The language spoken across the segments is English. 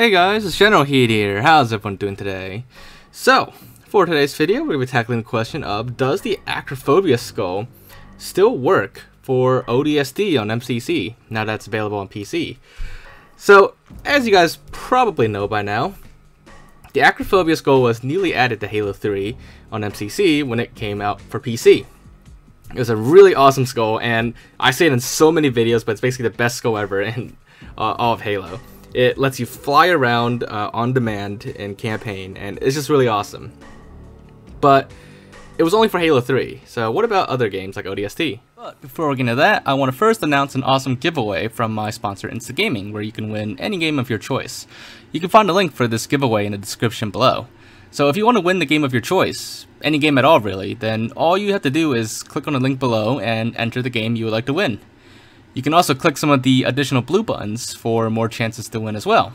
Hey guys, it's General Heed here. How's everyone doing today? So, for today's video, we're going to be tackling the question of Does the Acrophobia skull still work for ODST on MCC now that's available on PC? So, as you guys probably know by now, the Acrophobia skull was newly added to Halo 3 on MCC when it came out for PC. It was a really awesome skull, and I say it in so many videos, but it's basically the best skull ever in uh, all of Halo. It lets you fly around uh, on demand in campaign, and it's just really awesome. But it was only for Halo 3, so what about other games like ODST? But before we get into that, I want to first announce an awesome giveaway from my sponsor Instagaming, where you can win any game of your choice. You can find a link for this giveaway in the description below. So if you want to win the game of your choice, any game at all really, then all you have to do is click on the link below and enter the game you would like to win. You can also click some of the additional blue buttons for more chances to win as well.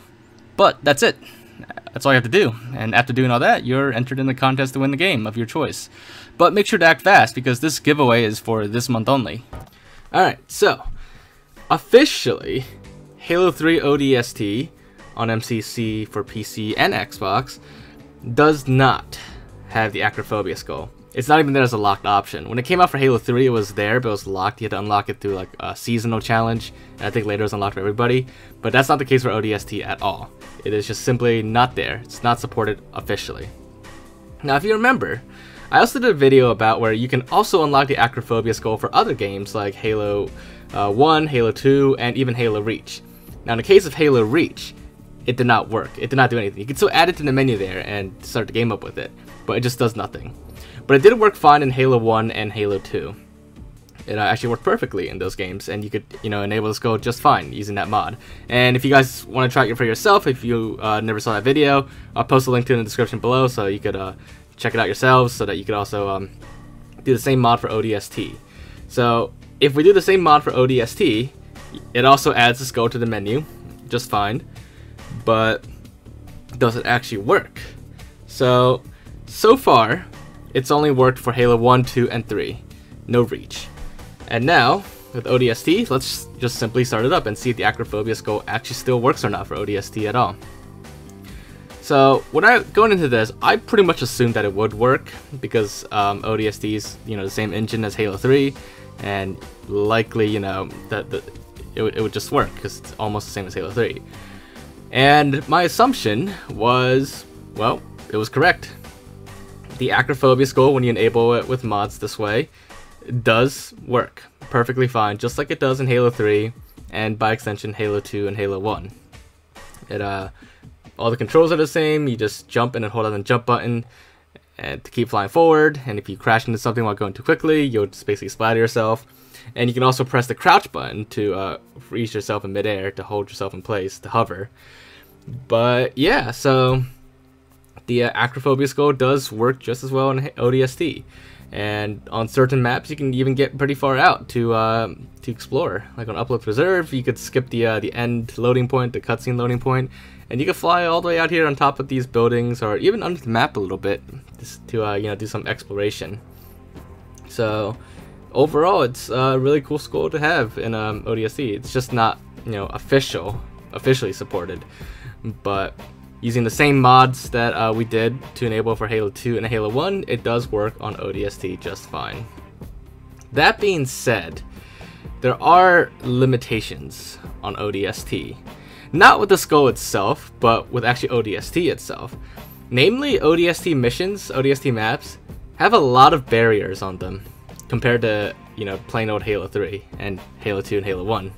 But that's it. That's all you have to do. And after doing all that, you're entered in the contest to win the game of your choice. But make sure to act fast because this giveaway is for this month only. Alright, so officially, Halo 3 ODST on MCC for PC and Xbox does not have the Acrophobia skull. It's not even there as a locked option. When it came out for Halo 3, it was there, but it was locked. You had to unlock it through like a seasonal challenge, and I think later it was unlocked for everybody. But that's not the case for ODST at all. It is just simply not there. It's not supported officially. Now, if you remember, I also did a video about where you can also unlock the Acrophobia skull for other games like Halo uh, 1, Halo 2, and even Halo Reach. Now, in the case of Halo Reach, it did not work. It did not do anything. You can still add it to the menu there and start the game up with it, but it just does nothing. But it did work fine in Halo 1 and Halo 2. It uh, actually worked perfectly in those games, and you could, you know, enable this go just fine using that mod. And if you guys want to try it for yourself, if you uh, never saw that video, I'll post a link to it in the description below, so you could uh, check it out yourselves, so that you could also um, do the same mod for ODST. So if we do the same mod for ODST, it also adds this go to the menu, just fine. But does it actually work? So, so far, it's only worked for Halo 1, 2, and 3. No Reach. And now, with ODST, let's just simply start it up and see if the Acrophobia skull actually still works or not for ODST at all. So, when I going into this, I pretty much assumed that it would work because um, ODST is you know the same engine as Halo 3, and likely you know that it it would just work because it's almost the same as Halo 3. And my assumption was, well, it was correct the Acrophobia skull, when you enable it with mods this way, does work perfectly fine, just like it does in Halo 3, and by extension Halo 2 and Halo 1. It uh, all the controls are the same. You just jump and then hold down the jump button and to keep flying forward. And if you crash into something while going too quickly, you'll just basically splatter yourself. And you can also press the crouch button to uh, freeze yourself in midair to hold yourself in place to hover. But yeah, so the uh, Acrophobia skull does work just as well in ODST. And on certain maps, you can even get pretty far out to uh, to explore. Like on Uplift Reserve, you could skip the uh, the end loading point, the cutscene loading point, and you could fly all the way out here on top of these buildings, or even under the map a little bit, just to uh, you know do some exploration. So overall, it's a really cool skull to have in um, ODST. It's just not you know official, officially supported, but Using the same mods that uh, we did to enable for Halo 2 and Halo 1, it does work on ODST just fine. That being said, there are limitations on ODST. Not with the skull itself, but with actually ODST itself. Namely, ODST missions, ODST maps, have a lot of barriers on them compared to, you know, plain old Halo 3 and Halo 2 and Halo 1.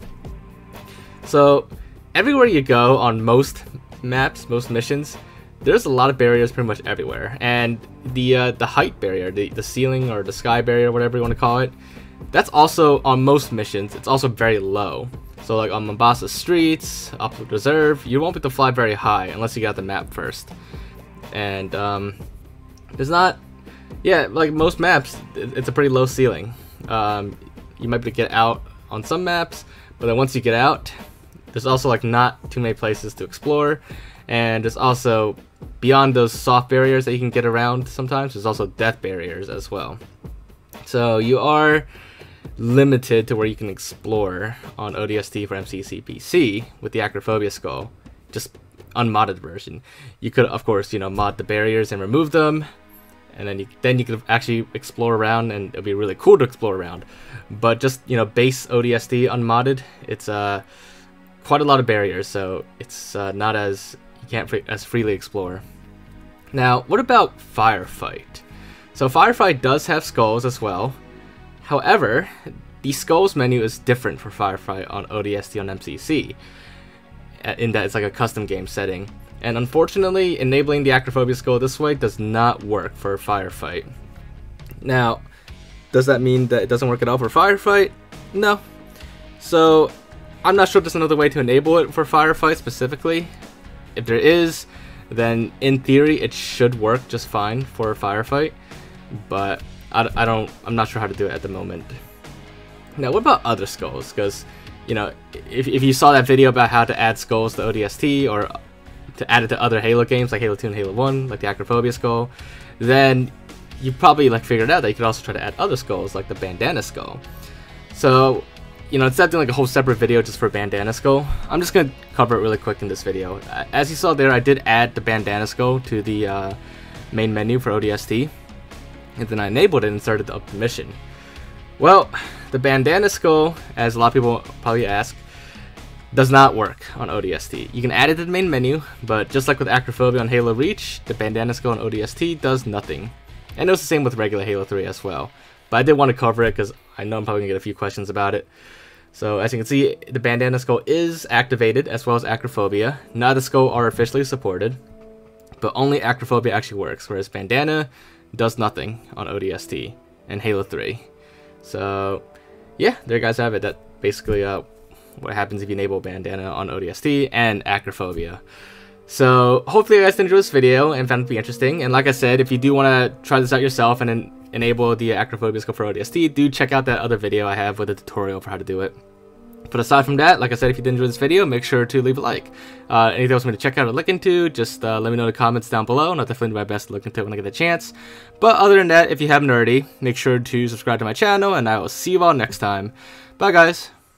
So, everywhere you go on most maps, most missions, there's a lot of barriers pretty much everywhere. And the uh, the height barrier, the, the ceiling or the sky barrier, whatever you want to call it, that's also on most missions, it's also very low. So like on Mombasa Streets, Uplift Reserve, you won't be able to fly very high unless you got the map first. And um, there's not, yeah, like most maps, it's a pretty low ceiling. Um, you might be able to get out on some maps, but then once you get out, there's also like not too many places to explore, and there's also beyond those soft barriers that you can get around sometimes, there's also death barriers as well. So you are limited to where you can explore on ODST for MCCPC with the Acrophobia skull, just unmodded version. You could, of course, you know, mod the barriers and remove them, and then you then you could actually explore around, and it'd be really cool to explore around. But just you know, base ODST unmodded, it's uh quite a lot of barriers, so it's uh, not as you can't free, as freely explore. Now, what about Firefight? So Firefight does have skulls as well. However, the skulls menu is different for Firefight on ODST on MCC, uh, in that it's like a custom game setting. And unfortunately, enabling the Acrophobia skull this way does not work for Firefight. Now, does that mean that it doesn't work at all for Firefight? No. So, I'm not sure if there's another way to enable it for Firefight specifically. If there is, then in theory it should work just fine for Firefight. But I, I don't, I'm not sure how to do it at the moment. Now, what about other skulls? Because, you know, if, if you saw that video about how to add skulls to ODST or to add it to other Halo games like Halo 2 and Halo 1, like the Acrophobia skull, then you probably like figured out that you could also try to add other skulls like the bandana skull. So, you know, instead of doing like a whole separate video just for bandana skull, I'm just gonna cover it really quick in this video. As you saw there, I did add the bandana skull to the uh, main menu for ODST, and then I enabled it and started up the mission. Well, the bandana skull, as a lot of people probably ask, does not work on ODST. You can add it to the main menu, but just like with Acrophobia on Halo Reach, the bandana skull on ODST does nothing. And it was the same with regular Halo 3 as well. But I did want to cover it because I know I'm probably going to get a few questions about it. So as you can see, the bandana skull is activated as well as Acrophobia. Neither skull are officially supported, but only Acrophobia actually works, whereas bandana does nothing on ODST and Halo 3. So yeah, there you guys have it. That basically uh, what happens if you enable bandana on ODST and Acrophobia. So hopefully you guys enjoyed this video and found it to be interesting. And like I said, if you do want to try this out yourself and en enable the Acrophobia skill for ODST, do check out that other video I have with a tutorial for how to do it. But aside from that, like I said, if you did enjoy this video, make sure to leave a like. Uh, anything else you want to check out or look into, just uh, let me know in the comments down below, and I'll definitely do my best to look into it when I get the chance. But other than that, if you haven't already, make sure to subscribe to my channel, and I will see you all next time. Bye, guys.